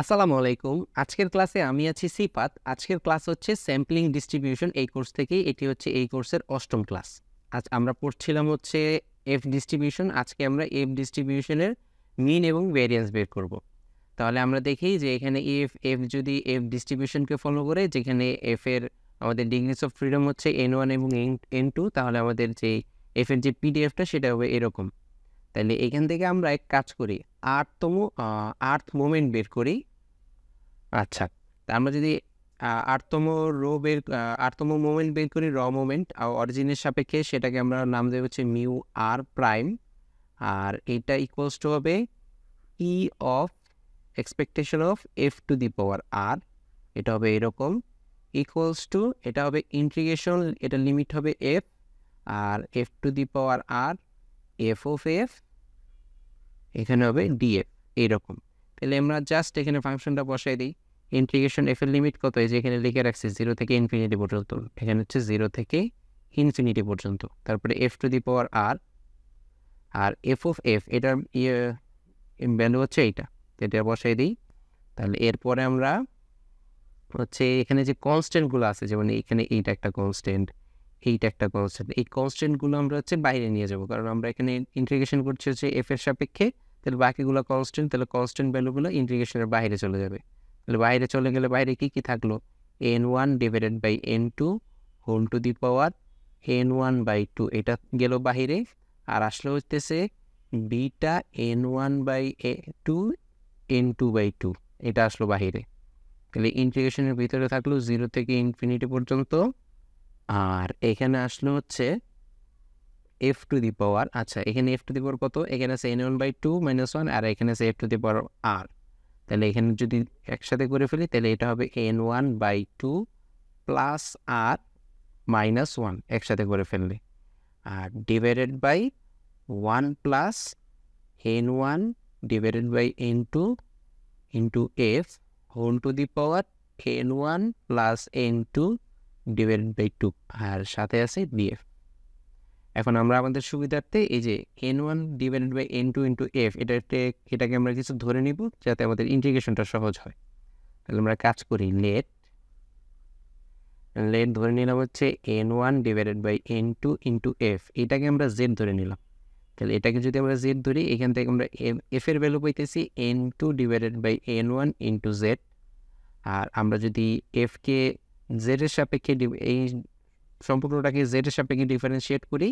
আসসালামু আলাইকুম আজকের ক্লাসে আমি আছি সিফাত। আজকের ক্লাস হচ্ছে স্যাম্পলিং ডিস্ট্রিবিউশন। এই কোর্স থেকেই এটি হচ্ছে এই কোর্সের অষ্টম ক্লাস। আজ আমরা পড়ছিলাম হচ্ছে এফ ডিস্ট্রিবিউশন। আজকে আমরা এফ ডিস্ট্রিবিউশনের মিন এবং ভেরিয়েন্স বের করব। তাহলে আমরা দেখি যে এখানে এফ এফ যদি এফ ডিস্ট্রিবিউশনকে ফলো করে, যেখানে এফ এর আমাদের ডিগ্রিস অফ ফ্রিডম হচ্ছে এন ওয়ান এবং এন টু তাহলে আমাদের যে এফ এর যে পিডিএফটা সেটা হবে এরকম। তাহলে এখান থেকে আমরা এক কাজ করি। আটতম আর্থ মোমেন্ট বের করি। আচ্ছা আমরা যদি আটতম রো বের আটতম মোমেন্ট বের করি র মোমেন্ট অরিজিনের সাপেক্ষে সেটাকে আমরা নাম দেবো হচ্ছে মিউ আর প্রাইম আর এটা ইকুয়ালস টু হবে E of expectation of F to the power R এটা হবে এরকম। ইকুয়ালস টু এটা হবে ইন্ট্রিগেশন এটা লিমিট হবে F R F to the power R F of F এখানে হবে ডিএফ এইরকম। তাহলে আমরা জাস্ট এখানে ফাংশনটা বসাই দিই। ইন্টিগ্রেশন এফ এর লিমিট কত? এই যে এখানে লিখে রাখছি জিরো থেকে ইনফিনিটি পর্যন্ত। এখানে হচ্ছে জিরো থেকে ইনফিনিটি পর্যন্ত। তারপরে F to the power R R F of F এটার ইয়ে ভ্যালু হচ্ছে এইটা। এটা বসাই দিই। তাহলে এরপরে আমরা হচ্ছে এখানে যে কনস্ট্যান্টগুলো আছে, যেমন এখানে এইটা একটা কনস্ট্যান্ট এইটা একটা কনস্ট্যান্ট এই কনস্ট্যান্টগুলো আমরা হচ্ছে বাইরে নিয়ে যাব। কারণ আমরা এখানে ইন্টিগ্রেশন করছি হচ্ছে এফ এর সাপেক্ষে। তাহলে বাকিগুলো কনস্ট্যান্ট তাহলে কনস্ট্যান্ট ভ্যালুগুলো ইন্টিগ্রেশনের বাইরে চলে যাবে। তাহলে বাইরে চলে গেলে বাইরে কি কি থাকল? N one divided by N two whole to the power N one by two এটা গেল বাহিরে। আর আসলে হচ্ছে beta N one by a two N two by two এটা আসলো বাহিরে। তাহলে ইন্টিগ্রেশনের ভিতরে থাকল জিরো থেকে ইনফিনিটি পর্যন্ত। আর এখানে আসলো হচ্ছে এফ টু দি পাওয়ার আচ্ছা এখানে এফ টু দি পাওয়ার কত? এখানে আছে N one by two minus one আর এখানে আছে এফ টু দি পাওয়ার আর তাহলে এখানে যদি একসাথে করে ফেলি, তাহলে এটা হবে N one by two plus R minus one একসাথে করে ফেললে। আর divided by one plus N one divided by N two into F whole to the power N one plus N two divided by two আর সাথে আছে DF এখন আমরা আমাদের সুবিধার্থে এই যে N one divided by N two into F এটা এটাকে আমরা কিছু ধরে নিব যাতে আমাদের ইন্টিগ্রেশনটা সহজ হয়। তাহলে আমরা কাজ করি লেট লেট ধরে নিলাম হচ্ছে N one divided by N two into F এটাকে আমরা জেড ধরে নিলাম। তাহলে এটাকে যদি আমরা জেড ধরি, এখান থেকে আমরা এফ এর ভ্যালু পাইতেছি N two divided by N one into Z আর আমরা যদি এফকে জেডের সাপেক্ষে এই সম্পূর্ণটাকে জেডের সাপেক্ষে ডিফারেন্সিয়েট করি,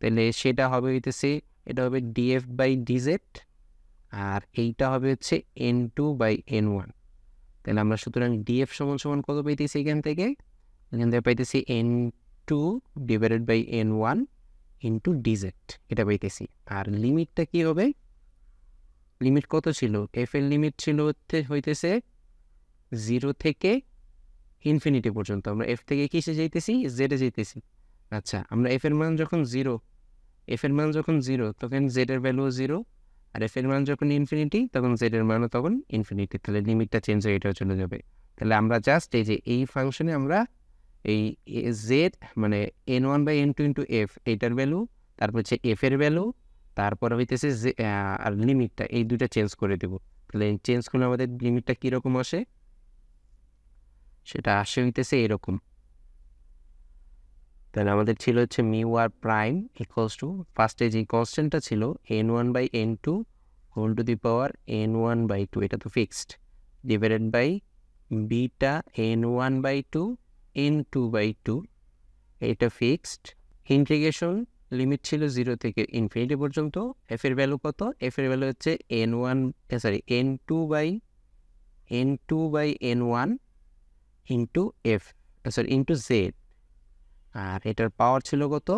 তাহলে সেটা হবে হইতেছে, এটা হবে ডিএফ বাই ডিজেড আর এইটা হবে হচ্ছে N two by N one তাহলে আমরা সুতরাং ডিএফ সমান সমান কত পাইতেছি এখান থেকে? এখান থেকে পাইতেছি N two divided by N one into D Z এটা পাইতেছি। আর লিমিটটা কি হবে? লিমিট কত ছিল? এফ এর লিমিট ছিল হইতেছে জিরো থেকে ইনফিনিটি পর্যন্ত। আমরা এফ থেকে কিসে যাইতেছি? জেডে যাইতেছি। আচ্ছা আমরা এফ এর মান যখন জিরো এফ এর মান যখন জিরো তখন জেড এর ভ্যালু জিরো আর এফ এর মান যখন ইনফিনিটি তখন জেড এর মানও তখন ইনফিনিটি তাহলে লিমিটটা চেঞ্জ হয়ে এটাও চলে যাবে। তাহলে আমরা জাস্ট এই যে, এই ফাংশনে আমরা এই জেড মানে N one by N two into F এইটার ভ্যালু তারপর হচ্ছে এফ এর ভ্যালু তারপর হইতেছে আর লিমিটটা এই দুইটা চেঞ্জ করে দেবো। তাহলে চেঞ্জ করলে আমাদের লিমিটটা কীরকম আসে? সেটা আসে হইতেছে এরকম। তাহলে আমাদের ছিল হচ্ছে mu R prime equals to ফার্স্টে যে কনস্ট্যান্টটা ছিল N one by N two whole to the power N one by two এটা তো fixed divided by beta N one by two N two by two এটা ফিক্সড ইন্টিগ্রেশন লিমিট ছিল zero থেকে infinity পর্যন্ত এফ এর value কত? F এর value হচ্ছে N one sorry N two by N two by N one into F sorry into Z আর এটার power ছিল কত?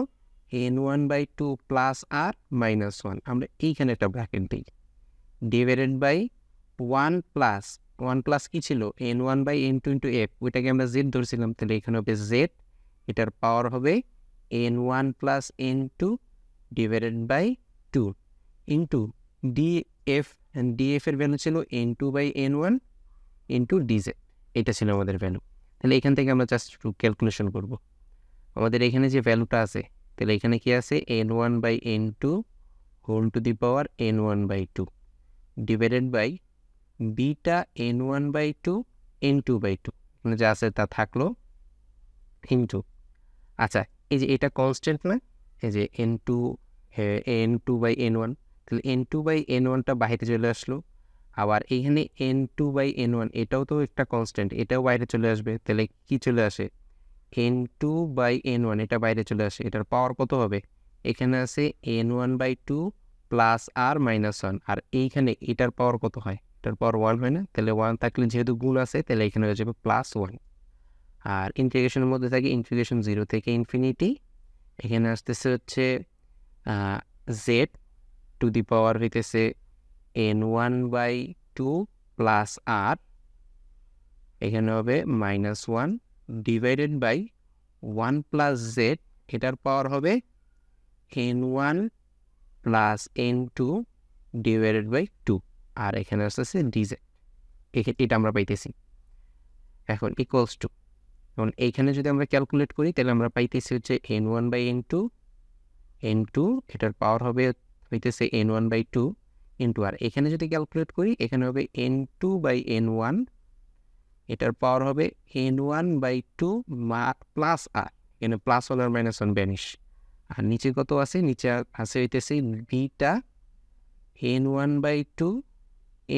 N one by two plus R minus one আমরা এইখানে একটা ব্র্যাকেট দিই। Divided by one plus one plus কী ছিল? N one by N two into F ওইটাকে আমরা জেড ধরছিলাম। তাহলে এখানে হবে জেড এটার পাওয়ার হবে N one plus N two divided by two into D F D F এর ভ্যালু ছিল N two by N one into D Z এটা ছিল আমাদের ভ্যালু তাহলে এখান থেকে আমরা জাস্ট একটু ক্যালকুলেশন করব। আমাদের এখানে যে ভ্যালুটা আছে, তাহলে এখানে কি আছে? N one by N two whole to the power N one by two divided by beta N one by two N two by two মানে যা আছে তা থাকল ইন্টু আচ্ছা এই যে এটা কনস্ট্যান্ট না? এই যে N two N two by N one তাহলে এন টু বাই এন ওয়ানটা বাইরে চলে আসলো। আবার এইখানে N two by N one এটাও তো একটা কনস্ট্যান্ট এটাও বাইরে চলে আসবে, তাহলে কি চলে আসে? N two by N one এটা বাইরে চলে আসে, এটার পাওয়ার কত হবে? এখানে আছে N one by two plus R minus one আর এইখানে এটার পাওয়ার কত হয়? এটার পাওয়ার ওয়ান হয় না, তাহলে ওয়ান থাকলে যেহেতু গুণ আছে, তাহলে এখানে হয়ে যাবে প্লাস ওয়ান আর ইন্টিগ্রেশনের মধ্যে থাকে ইন্টিগ্রেশন জিরো থেকে ইনফিনিটি এখানে আসতেছে হচ্ছে জেড টু দি পাওয়ার হইতেছে N one by two plus R এখানে হবে minus one divided by one plus Z এটার পাওয়ার হবে N one plus N two divided by two আর এখানে আসতেছে ডিজেড এটা আমরা পাইতেছি। এখন ইকুয়ালস টু এখন এইখানে যদি আমরা ক্যালকুলেট করি, তাহলে আমরা পাইতেছি হচ্ছে n one by n two n two এটার পাওয়ার হবে হইতেছে n one by two into আর এখানে যদি ক্যালকুলেট করি, এখানে হবে n two by n one এটার পাওয়ার হবে n one by two plus r এখানে প্লাস ওয়ান আর মাইনাস ওয়ান ব্যানিশ আর নিচে কত আছে? নিচে আছে হইতেছে beta n one by two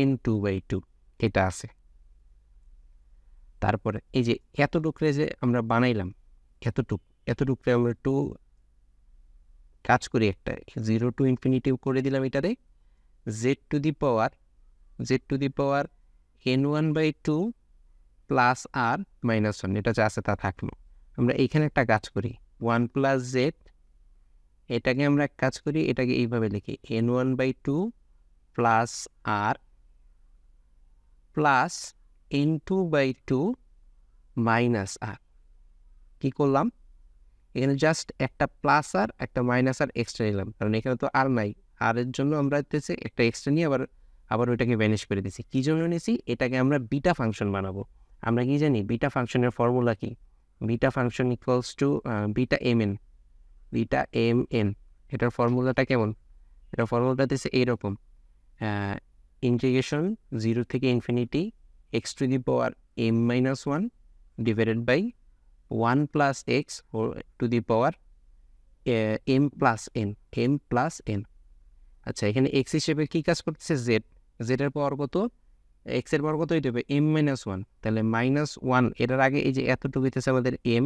n two by two এটা আছে। তারপরে এই যে এতটুকরে যে আমরা বানাইলাম, এতটুক এতটুকরে আমরা একটু কাজ করি একটা জিরো টু ইনফিনিটি করে দিলাম এটারে। Z to the power z to the power n one by two plus r minus one এটা যা আছে তা থাকল। আমরা এইখানে একটা কাজ করি ওয়ান প্লাস জেড এটাকে আমরা এক কাজ করি, এটাকে এইভাবে লিখি n one by two plus r plus n two by two minus r কী করলাম? এখানে জাস্ট একটা প্লাস আর একটা মাইনাস আর এক্সট্রা নিলাম, কারণ এখানে তো আর নাই। আর এর জন্য আমরা দিতেছি একটা এক্সট্রা নিয়ে আবার আবার ওইটাকে ভ্যানিশ করে দিছি। কী জন্য নিয়েছি এটাকে আমরা বিটা ফাংশন বানাবো। আমরা কি জানি? বিটা ফাংশনের ফর্মুলা কি? Beta function equals to beta m n beta m n এটার ফর্মুলাটা কেমন? এটার ফর্মুলাটা দিচ্ছে এইরকম। ইন্টিগ্রেশন জিরো থেকে infinity x to the power m minus one divided by one plus x to the power m plus n m plus n আচ্ছা এখানে এক্স হিসেবে কী কাজ করতেছে? জেড জেডের পাওয়ার কত? এক্সের পাওয়ার কত? হইতে হবে এম মাইনাস ওয়ান তাহলে মাইনাস ওয়ান এটার আগে এই যে এতটুকু হইতেছে আমাদের এম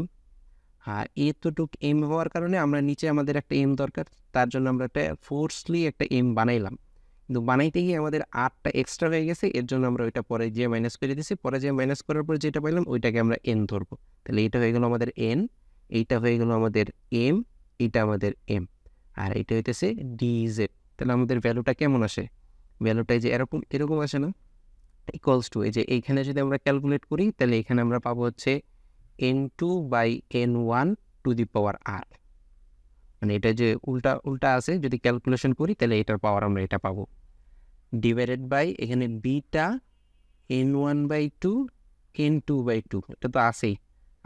আর এতটুক এম হওয়ার কারণে আমরা নিচে আমাদের একটা এম দরকার, তার জন্য আমরা একটা ফোর্সলি একটা এম বানাইলাম। কিন্তু বানাইতে গিয়ে আমাদের আটটা এক্সট্রা হয়ে গেছে, এর জন্য আমরা ওইটা পরে যে মাইনাস করে দিয়েছি পরে যে মাইনাস করার পর যেটা পাইলাম, ওইটাকে আমরা এন ধরবো। তাহলে এটা হয়ে গেলো আমাদের এন এইটা হয়ে গেলো আমাদের এম এইটা আমাদের এম আর এইটা হইতেছে ডিজেড তাহলে আমাদের ভ্যালুটা কেমন আসে? ভ্যালুটা যে এরকম এরকম আসে না? ইকুয়ালস টু এই যে এইখানে যদি আমরা ক্যালকুলেট করি, তাহলে এখানে আমরা পাবো হচ্ছে n two by n one to the power r মানে এটা যে উল্টা উল্টা আছে, যদি ক্যালকুলেশন করি, তাহলে এটার পাওয়ার আমরা এটা পাবো। ডিভাইডেড বাই এখানে beta n one by two n two by two এটা তো আছেই।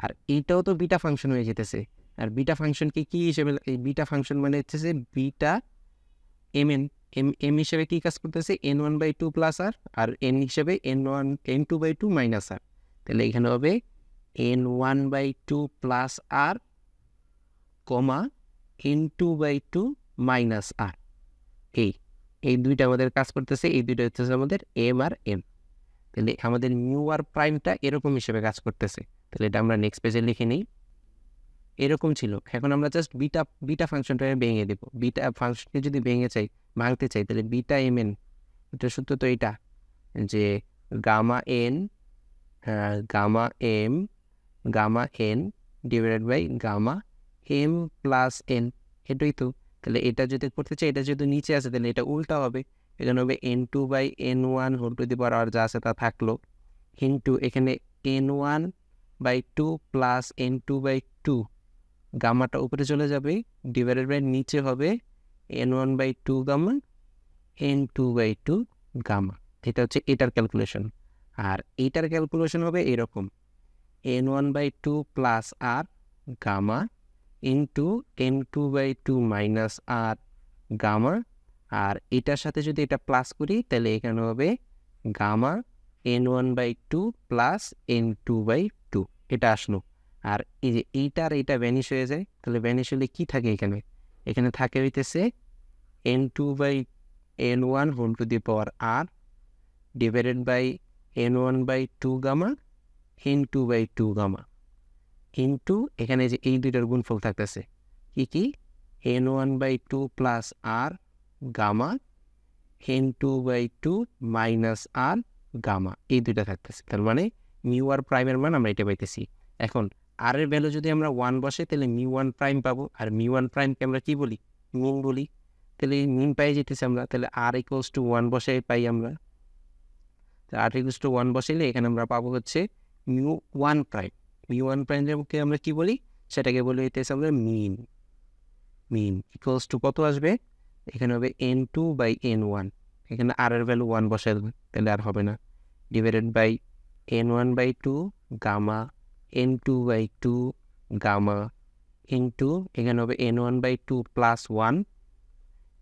আর এটাও তো বিটা ফাংশন হয়ে যেতেছে। আর বিটা ফাংশনকে কী হিসেবে, এই বিটা ফাংশন মানে হচ্ছে যে beta m n m m হিসেবে কী কাজ করতেছে n one by two plus r R N হিসেবে n one n two by two minus r তাহলে এখানে হবে n one by two plus r comma n two by two minus r এই এই দুইটা আমাদের কাজ করতেছে, এই দুইটা হচ্ছে আমাদের এম আর এম তাহলে আমাদের নিউ আর প্রাইমটা এরকম হিসেবে কাজ করতেছে। তাহলে এটা আমরা নেক্সট পেজে লিখে নিই। এরকম ছিল। এখন আমরা জাস্ট বিটা বিটা ফাংশনটা ভেঙে দেবো। বিটা ফাংশনকে যদি ভেঙে চাই, ভাঙতে চাই, তাহলে বিটা এম এন এটা সূত্র তো এটা, যে gamma n gamma m gamma n divided by gamma m plus n এটাই তো। তাহলে এটা যদি করতে চাই, এটা যেহেতু নিচে আছে, তাহলে এটা উল্টা হবে। এখানে হবে n two by n one whole to the power r যা আছে তা থাকল। ইন্টু এখানে n one by two plus n two by two গামাটা উপরে চলে যাবে ডিভাইডেড বাই নিচে হবে n one by two gamma n two by two gamma এটা হচ্ছে এটার ক্যালকুলেশন আর এইটার ক্যালকুলেশন হবে এরকম n one by two plus r gamma into n two by two minus r gamma আর এটার সাথে যদি এটা প্লাস করি, তাহলে এখানে হবে gamma n one by two plus n two by two এটা আসলো। আর এই যে এইটা আর এইটা ভ্যানিশ হয়ে যায়, তাহলে ভ্যানিশ হলে কী থাকে এখানে? এখানে থাকে হইতেছে n two by n one whole to the power r divided by n one by two gamma n two by two gamma into এখানে যে এই দুইটার গুণফল থাকতেছে, কি কি? N one by two plus r gamma n two by two minus r gamma এই দুইটা থাকতেছে। তার মানে মিউ আর প্রাইমের মান আমরা এটা পাইতেছি। এখন আর এর ভ্যালু যদি আমরা ওয়ান বসে তাহলে মি ওয়ান প্রাইম পাবো। আর মি ওয়ান প্রাইমকে আমরা কী বলি? মিন বলি। তাহলে মিন পাই যেতেছি আমরা। তাহলে আর ইকুয়ালস টু ওয়ান বসে পাই আমরা। আর ইকুয়ালস টু ওয়ান বসাইলে এখানে আমরা পাবো হচ্ছে mu one prime mu one প্রাইমকে আমরা কী বলি? সেটাকে বলে হইতেছে আমরা মিন মিন ইকুয়ালস টু কত আসবে? এখানে হবে n two by n one এখানে আর এর ভ্যালু ওয়ান বসাই দেবে। তাহলে আর হবে না। Divided by n one by two gamma n two by two gamma into এখানে হবে n one by two plus one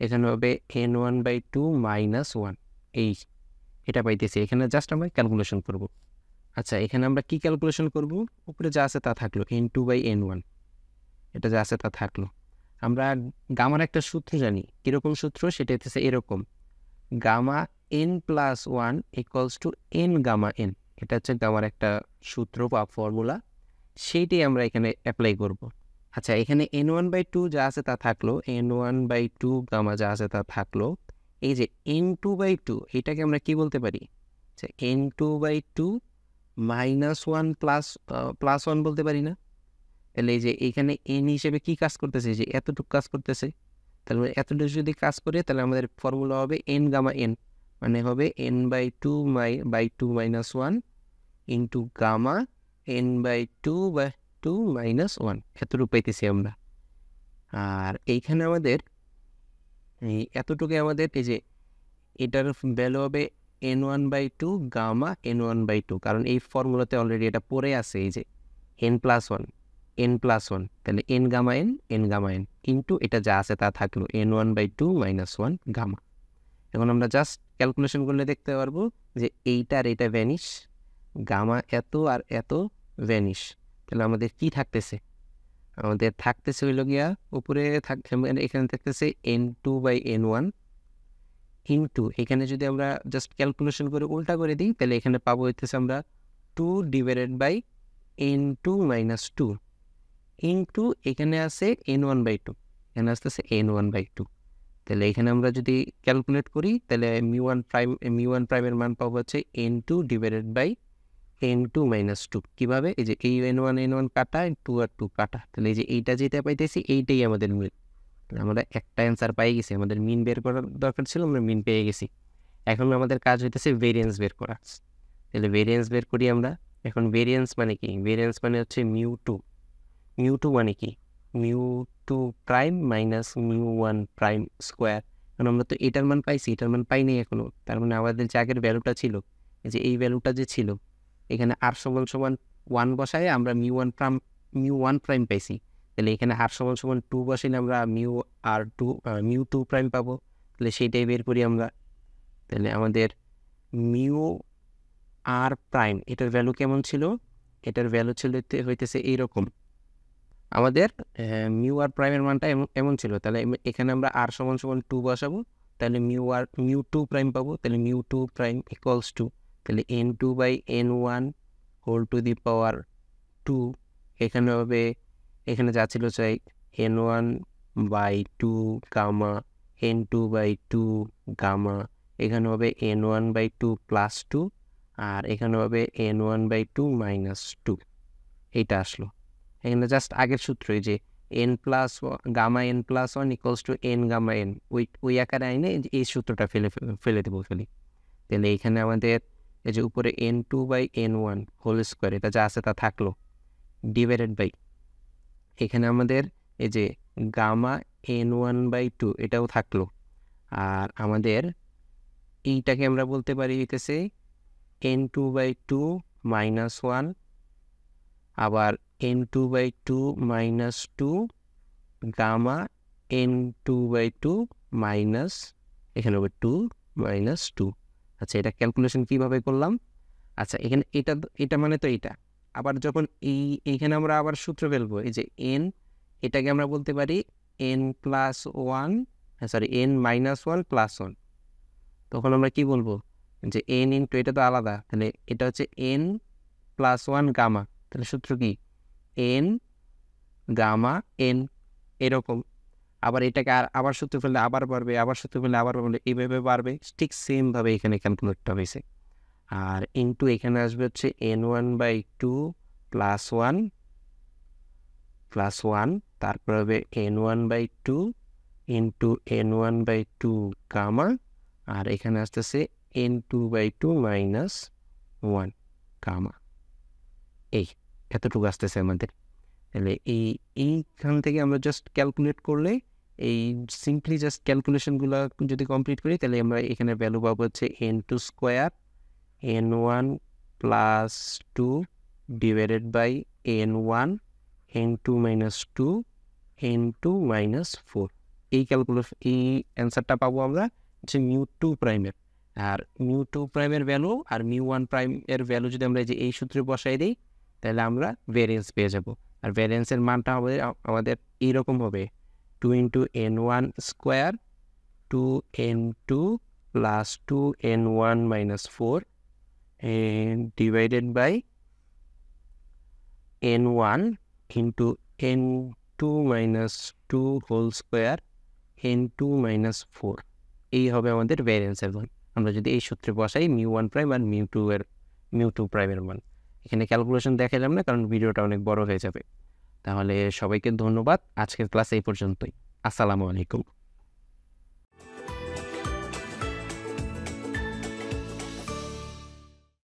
এখানে হবে n one by two minus one এই এটা পাইতেছি। এখানে জাস্ট আমরা ক্যালকুলেশন করব। আচ্ছা এখানে আমরা কি ক্যালকুলেশন করব? উপরে যা আছে তা থাকল n two by n one এটা যা আছে তা থাকল। আমরা গামার একটা সূত্র জানি, কীরকম সূত্র? সেটা হচ্ছে এরকম gamma n plus one equals to n gamma n এটা হচ্ছে গামার একটা সূত্র বা ফর্মুলা সেইটাই আমরা এখানে অ্যাপ্লাই করব। আচ্ছা এখানে এন ওয়ান বাই টু যা আছে তা থাকল n one by two gamma যা আছে তা থাকল, এই যে এন টু বাই টু এটাকে আমরা কি বলতে পারি? আচ্ছা n two by two minus one plus plus one বলতে পারি না? তাহলে এই যে এখানে এন হিসেবে কি কাজ করতেছে? যে এতটুকু কাজ করতেছে। তাহলে এতটুকু যদি কাজ করে, তাহলে আমাদের ফর্মুলা হবে এন গামা এন মানে হবে n by two my by two minus one into gamma n by two by two minus one এতটুকু পাইতেছি আমরা। আর এইখানে আমাদের, এই এতটুকু আমাদের, এই যে এটার ভ্যালু হবে n one by two gamma n one by two কারণ এই ফর্মুলাতে অলরেডি এটা পড়ে আছে, এই যে n plus one n plus one তাহলে n gamma n n gamma n into এটা যা আছে তা থাকল n one by two minus one gamma এখন আমরা জাস্ট ক্যালকুলেশন করলে দেখতে পারব যে এইটা আর এইটা ভ্যানিশ গামা এত আর এত ভ্যানিশ তাহলে আমাদের কি থাকতেছে? আমাদের থাকতেছে হইল গিয়া উপরে থাক এখানে থাকতেছে n two by n one into এখানে যদি আমরা জাস্ট ক্যালকুলেশন করে উল্টা করে দিই, তাহলে এখানে পাবো হইতেছে আমরা two divided by n two minus two into এখানে আছে এন ওয়ান বাই টু এখানে আসতেছে এন ওয়ান বাই টু তাহলে এখানে আমরা যদি ক্যালকুলেট করি, তাহলে mu one prime mu one প্রাইমের মান পাবো হচ্ছে n two divided by n two minus two কীভাবে? এই যে এই এন ওয়ান এন ওয়ান কাটা টু আর টু কাটা। তাহলে এই যে এইটা যেটা পাইতেছি, এইটাই আমাদের মিল। আমরা একটা অ্যান্সার পাই গেছি, আমাদের মিন বের করার দরকার ছিল, আমরা মিন পেয়ে গেছি। এখন আমাদের কাজ হইতেছে ভেরিয়েন্স বের করা। তাহলে ভেরিয়েন্স বের করি আমরা। এখন ভেরিয়েন্স মানে কি? ভেরিয়েন্স মানে হচ্ছে মিউ টু মিউ টু মানে কি? Mu two prime minus mu one prime square কারণ আমরা তো এটার মান পাইছি, এটার মান পাইনি এখনও তার মানে আমাদের যে আগের ভ্যালুটা ছিল যে এই ভ্যালুটা যে ছিল এখানে আর সমান সমান ওয়ান বসায় আমরা mu one prime mu one prime পাইছি। তাহলে এখানে আর সমান সমান টু বসাইলে আমরা মিউ আর টু মিউ টু প্রাইম পাবো। তাহলে সেইটাই বের করি আমরা। তাহলে আমাদের মিউ আর প্রাইম এটার ভ্যালু কেমন ছিল? এটার ভ্যালু ছিল হইতেছে এইরকম। আমাদের মিউ আর প্রাইমের মানটা এমন এমন ছিল। তাহলে এখানে আমরা আর সমান সমান টু বসাবো। তাহলে মিউ আর মিউ টু প্রাইম পাবো। তাহলে mu two prime equals to তাহলে n two by n one whole to the power two এখানে হবে, এখানে যা ছিল চাই n one by two gamma n two by two gamma এখানে হবে n one by two plus two আর এখানে হবে n one by two minus two এইটা আসলো। এখানে জাস্ট আগের সূত্রই যে n plus gamma n plus one equals two n gamma n ওই ওই আকারে আইনে এই সূত্রটা ফেলে ফেলে দেবো ফেলি তাহলে এখানে আমাদের এই যে উপরে n two by n one whole square এটা যা আছে তা থাকল ডিভাইডেড বাই এখানে আমাদের এই যে gamma n one by two এটাও থাকল। আর আমাদের এইটাকে আমরা বলতে পারি হইতেছে n two by two minus one আবার n two by two minus two gamma n two by two minus এখানে হবে টু মাইনাস টু আচ্ছা এটা ক্যালকুলেশন কীভাবে করলাম? আচ্ছা এখানে এটা এটা মানে তো এটা। আবার যখন এই, এখানে আমরা আবার সূত্র ফেলব এই যে এন এটাকে আমরা বলতে পারি এন প্লাস ওয়ান হ্যাঁ sorry n minus one plus one তখন আমরা কি বলব? যে এন ইন্টু এটা তো আলাদা, তাহলে এটা হচ্ছে এন প্লাস ওয়ান গামা তাহলে সূত্র কি? এন গামা এন এরকম। আবার এটাকে আর, আবার সূত্র ফেললে আবার বাড়বে, আবার সূত্র ফেললে আবার বাড়বে এইভাবে বাড়বে। ঠিক সেমভাবে এখানে ক্যালকুলেটটা হয়েছে। আর ইন্টু এখানে আসবে হচ্ছে n one by two plus one plus one তারপর হবে n one by two into n one by two comma আর এখানে আসতেছে n two by two minus one comma এই, এতটুকু আসতেছে আমাদের। তাহলে এই, এইখান থেকে আমরা জাস্ট ক্যালকুলেট করলে এই সিম্পলি জাস্ট ক্যালকুলেশনগুলো যদি কমপ্লিট করি, তাহলে আমরা এখানে ভ্যালু পাবো হচ্ছে n two square n one plus two divided by n one n two minus two n two minus four এই ক্যালকুলেশন এই অ্যান্সারটা পাবো আমরা হচ্ছে মিউ টু প্রাইমের আর মিউ টু প্রাইমের ভ্যালু আর মিউ ওয়ান প্রাইম এর ভ্যালু যদি আমরা যে এই সূত্রে বসাই দিই, তাহলে আমরা ভ্যারিয়েন্স পেয়ে যাব। আর ভ্যারিয়েন্সের মানটা হবে আমাদের এইরকম হবে। Two into n one square two n two plus two n one minus four divided by n one into n two minus two whole square n two minus four এই হবে আমাদের ভ্যারিয়েন্সের মান। আমরা যদি এই সূত্রে বসাই মিউ ওয়ান প্রাইম আর মিউ টু এর মিউ টু প্রাইমের মান। এখানে ক্যালকুলেশন দেখালাম না, কারণ ভিডিওটা অনেক বড় হয়ে যাবে। তাহলে সবাইকে ধন্যবাদ। আজকের ক্লাস এই পর্যন্তই। আসসালামু আলাইকুম।